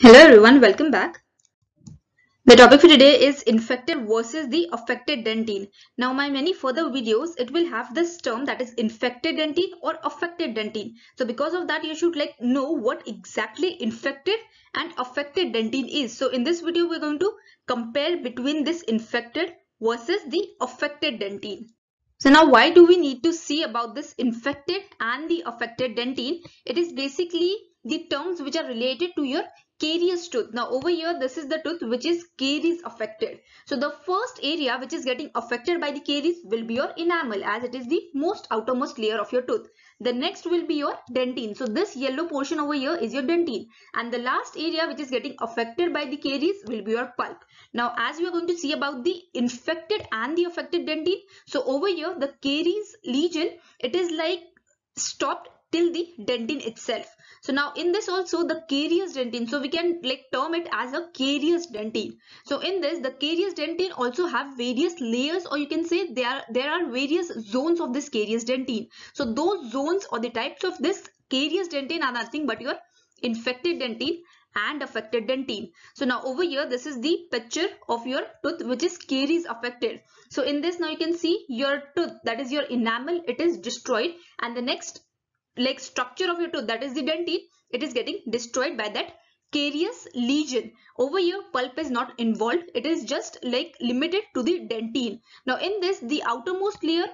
Hello everyone, welcome back. The topic for today is infected versus the affected dentine. Now my many further videos, it will have this term that is infected dentine or affected dentine. So because of that, you should like know what exactly infected and affected dentine is. So in this video, we're going to compare between this infected versus the affected dentine. So now why do we need to see about this infected and the affected dentine? It is basically the terms which are related to your caries tooth. Now over here this is the tooth which is caries affected. So the first area which is getting affected by the caries will be your enamel as it is the most outermost layer of your tooth. The next will be your dentine. So this yellow portion over here is your dentine and the last area which is getting affected by the caries will be your pulp. Now as we are going to see about the infected and the affected dentine. So over here the caries lesion it is like stopped till the dentin itself. So now in this also the carious dentin. So we can like term it as a carious dentin. So in this the carious dentin also have various layers or you can say there are, there are various zones of this carious dentin. So those zones or the types of this carious dentin are nothing but your infected dentin and affected dentin. So now over here this is the picture of your tooth which is caries affected. So in this now you can see your tooth that is your enamel it is destroyed and the next like structure of your tooth that is the dentine it is getting destroyed by that carious lesion. Over here pulp is not involved. It is just like limited to the dentine. Now in this the outermost layer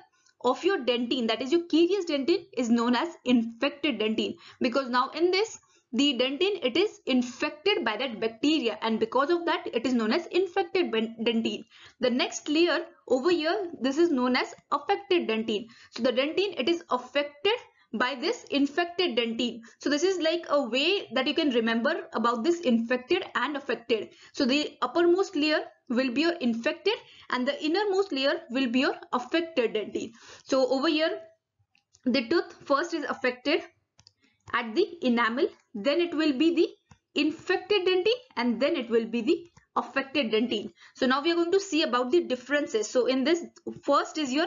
of your dentine that is your carious dentine is known as infected dentine. Because now in this the dentine it is infected by that bacteria and because of that it is known as infected dentine. The next layer over here this is known as affected dentine. So the dentine it is affected by this infected dentine. So this is like a way that you can remember about this infected and affected. So the uppermost layer will be your infected and the innermost layer will be your affected dentine. So over here the tooth first is affected at the enamel then it will be the infected dentine and then it will be the affected dentine. So now we are going to see about the differences. So in this first is your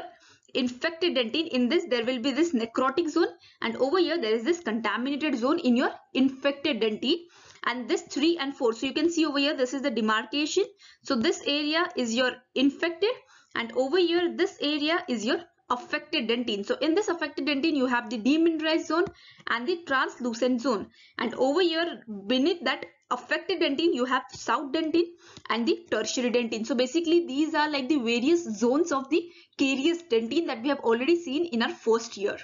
infected dentine. In this there will be this necrotic zone and over here there is this contaminated zone in your infected dentine. And this 3 and 4 so you can see over here this is the demarcation. So this area is your infected and over here this area is your affected dentine. So in this affected dentine you have the demineralized zone and the translucent zone. And over here beneath that affected dentine you have sound dentine and the tertiary dentine. So basically these are like the various zones of the carious dentine that we have already seen in our first year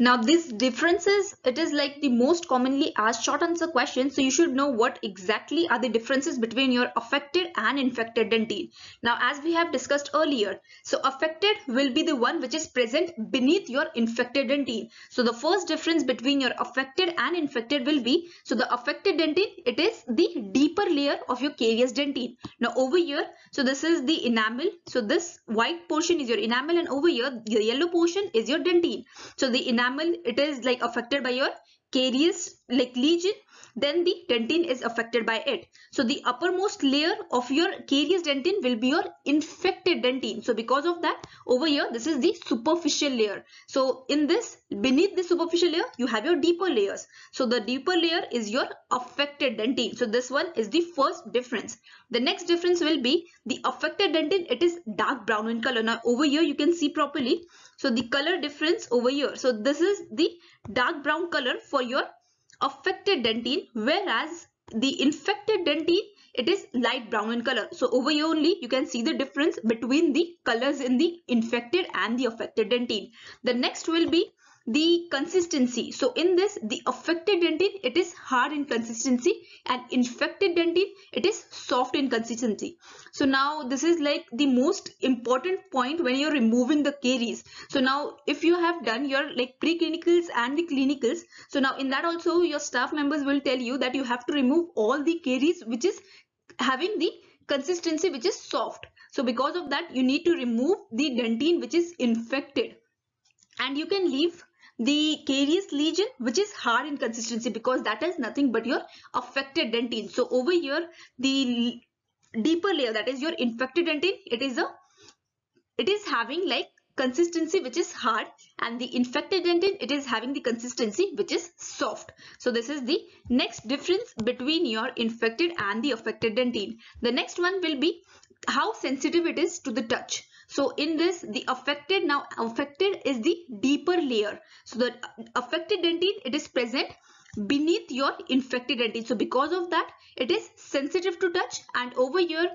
now these differences, it is like the most commonly asked short answer question. So you should know what exactly are the differences between your affected and infected dentine. Now as we have discussed earlier, so affected will be the one which is present beneath your infected dentine. So the first difference between your affected and infected will be, so the affected dentine, it is the deeper layer of your carious dentine. Now over here, so this is the enamel. So this white portion is your enamel and over here, the yellow portion is your dentine. So the enamel enamel it is like affected by your carious like lesion then the dentine is affected by it. So the uppermost layer of your carious dentine will be your infected dentine. So because of that over here this is the superficial layer. So in this beneath the superficial layer you have your deeper layers. So the deeper layer is your affected dentine. So this one is the first difference. The next difference will be the affected dentine it is dark brown in color. Now over here you can see properly. So the color difference over here. So this is the dark brown color for your affected dentine whereas the infected dentine it is light brown in color. So over here only you can see the difference between the colors in the infected and the affected dentine. The next will be the consistency. So in this the affected dentine it is hard in consistency and infected dentine it is soft in consistency. So now this is like the most important point when you're removing the caries. So now if you have done your like preclinicals and the clinicals so now in that also your staff members will tell you that you have to remove all the caries which is having the consistency which is soft. So because of that you need to remove the dentine which is infected. And you can leave the carious lesion which is hard in consistency because that is nothing but your affected dentine so over here the deeper layer that is your infected dentine it is a it is having like consistency which is hard and the infected dentine it is having the consistency which is soft. So this is the next difference between your infected and the affected dentine. The next one will be how sensitive it is to the touch. So in this, the affected now affected is the deeper layer. So the affected dentine, it is present beneath your infected dentine. So because of that, it is sensitive to touch and over here,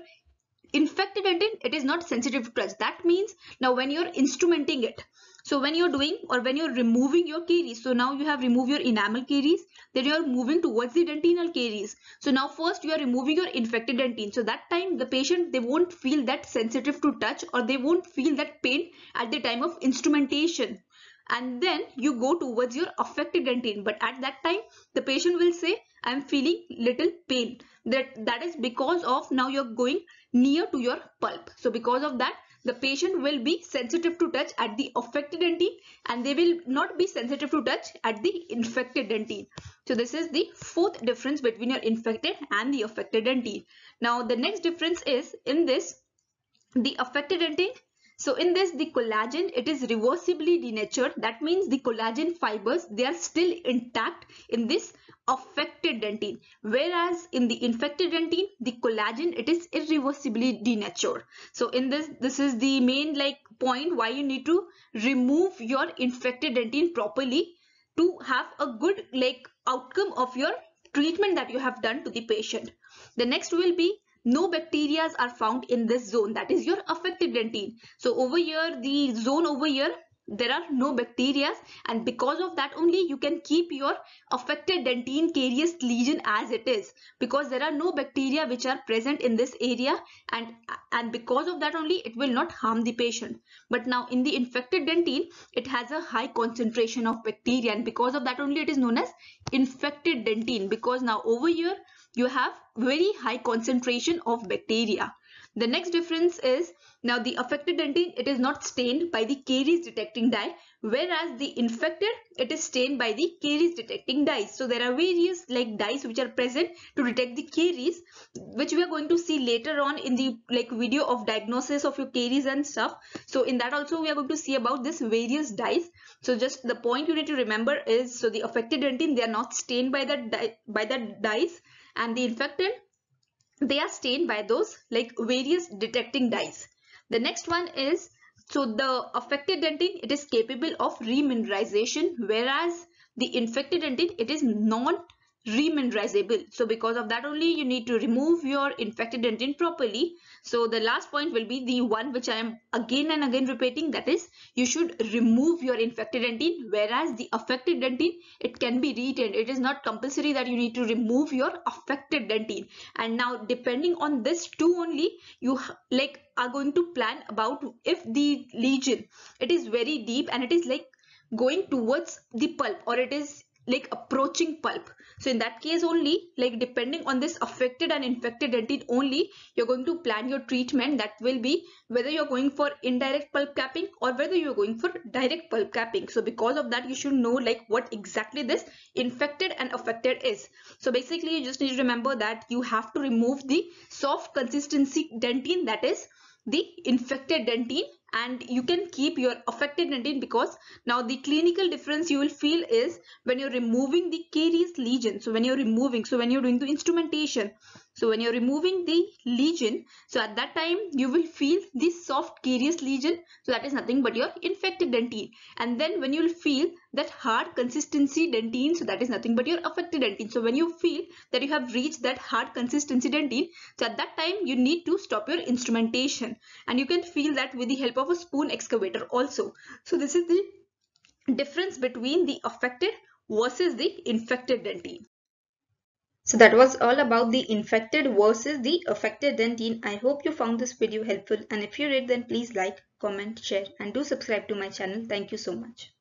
infected dentine, it is not sensitive to touch. That means now when you're instrumenting it, so when you're doing or when you're removing your caries, so now you have removed your enamel caries, then you're moving towards the dentinal caries. So now first you are removing your infected dentine. So that time the patient, they won't feel that sensitive to touch or they won't feel that pain at the time of instrumentation. And then you go towards your affected dentine. But at that time, the patient will say, I'm feeling little pain. That, that is because of now you're going near to your pulp. So because of that, the patient will be sensitive to touch at the affected dentine and they will not be sensitive to touch at the infected dentine. So this is the fourth difference between your infected and the affected dentine. Now the next difference is in this, the affected dentine so in this, the collagen, it is reversibly denatured. That means the collagen fibers, they are still intact in this affected dentine. Whereas in the infected dentine, the collagen, it is irreversibly denatured. So in this, this is the main like point why you need to remove your infected dentine properly to have a good like outcome of your treatment that you have done to the patient. The next will be no bacteria are found in this zone. That is your affected dentine. So over here the zone over here there are no bacteria and because of that only you can keep your affected dentine carious lesion as it is. Because there are no bacteria which are present in this area. And and because of that only it will not harm the patient. But now in the infected dentine it has a high concentration of bacteria. And because of that only it is known as infected dentine. Because now over here you have very high concentration of bacteria. The next difference is now the affected dentine, it is not stained by the caries detecting dye, whereas the infected, it is stained by the caries detecting dyes. So there are various like dyes which are present to detect the caries, which we are going to see later on in the like video of diagnosis of your caries and stuff. So in that also we are going to see about this various dyes. So just the point you need to remember is so the affected dentine, they are not stained by the by the dyes and the infected they are stained by those like various detecting dyes. The next one is so the affected dentine it is capable of remineralization whereas the infected dentine it is non remineralizable. So because of that only you need to remove your infected dentine properly. So the last point will be the one which I am again and again repeating that is you should remove your infected dentine whereas the affected dentine it can be retained. It is not compulsory that you need to remove your affected dentine. And now depending on this two only you like are going to plan about if the lesion it is very deep and it is like going towards the pulp or it is like approaching pulp. So in that case only like depending on this affected and infected dentine only you're going to plan your treatment that will be whether you're going for indirect pulp capping or whether you're going for direct pulp capping. So because of that you should know like what exactly this infected and affected is. So basically you just need to remember that you have to remove the soft consistency dentine that is the infected dentine and you can keep your affected dentine because now the clinical difference you will feel is when you're removing the caries lesion. So when you're removing so when you're doing the instrumentation so when you're removing the lesion, so at that time you will feel this soft carious lesion. So that is nothing but your infected dentine. And then when you will feel that hard consistency dentine, so that is nothing but your affected dentine. So when you feel that you have reached that hard consistency dentine, so at that time you need to stop your instrumentation. And you can feel that with the help of a spoon excavator also. So this is the difference between the affected versus the infected dentine. So that was all about the infected versus the affected dentine. I hope you found this video helpful and if you did then please like, comment, share and do subscribe to my channel. Thank you so much.